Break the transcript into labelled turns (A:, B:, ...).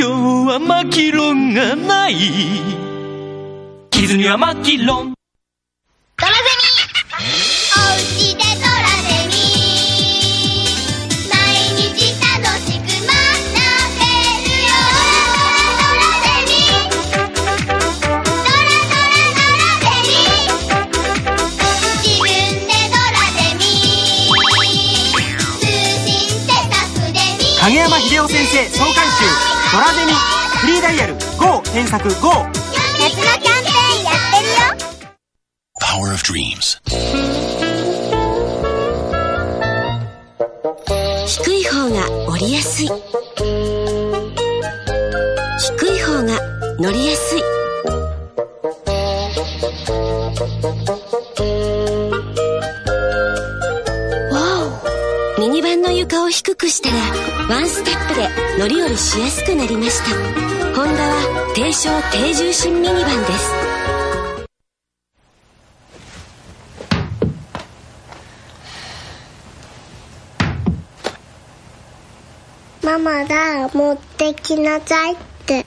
A: マキロンがない。傷にはマキロン。
B: ドラゼミ
C: 影山秀夫先生総監修ドラゼミフリーダイヤル削 GO
B: 夏のキャンペーンやってるよ。
D: Power of Dreams.
E: 低い方が降りやすい。低い方が乗りやすいミニバンの床を低くしたらワンステップで乗り降りしやすくなりました。ホンダは低床低重心ミニバンです。
B: ママが持ってきなさいって。